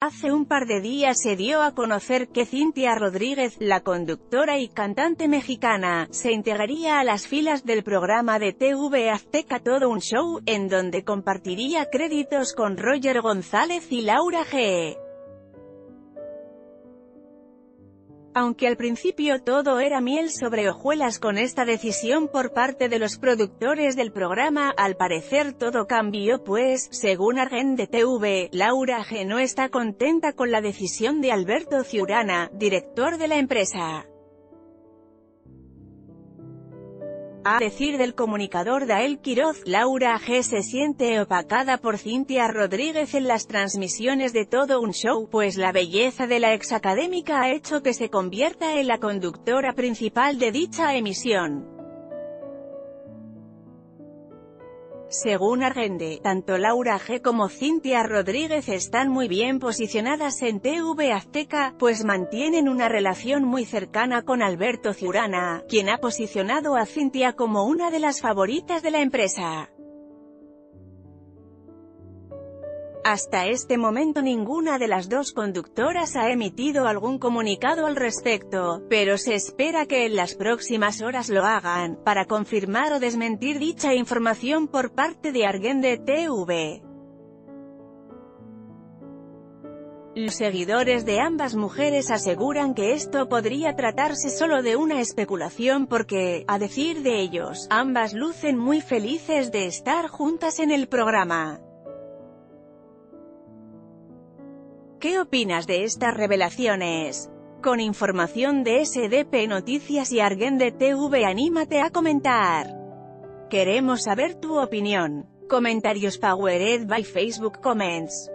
Hace un par de días se dio a conocer que Cintia Rodríguez, la conductora y cantante mexicana, se integraría a las filas del programa de TV Azteca Todo un Show, en donde compartiría créditos con Roger González y Laura G. Aunque al principio todo era miel sobre hojuelas con esta decisión por parte de los productores del programa, al parecer todo cambió pues, según Argen de TV, Laura G no está contenta con la decisión de Alberto Ciurana, director de la empresa. A decir del comunicador Dael Quiroz, Laura G. se siente opacada por Cintia Rodríguez en las transmisiones de todo un show, pues la belleza de la exacadémica ha hecho que se convierta en la conductora principal de dicha emisión. Según Argende, tanto Laura G. como Cintia Rodríguez están muy bien posicionadas en TV Azteca, pues mantienen una relación muy cercana con Alberto Ciurana, quien ha posicionado a Cintia como una de las favoritas de la empresa. Hasta este momento ninguna de las dos conductoras ha emitido algún comunicado al respecto, pero se espera que en las próximas horas lo hagan, para confirmar o desmentir dicha información por parte de Argende TV. Los seguidores de ambas mujeres aseguran que esto podría tratarse solo de una especulación porque, a decir de ellos, ambas lucen muy felices de estar juntas en el programa. ¿Qué opinas de estas revelaciones? Con información de SDP Noticias y Argende TV anímate a comentar. Queremos saber tu opinión. Comentarios Powered by Facebook Comments.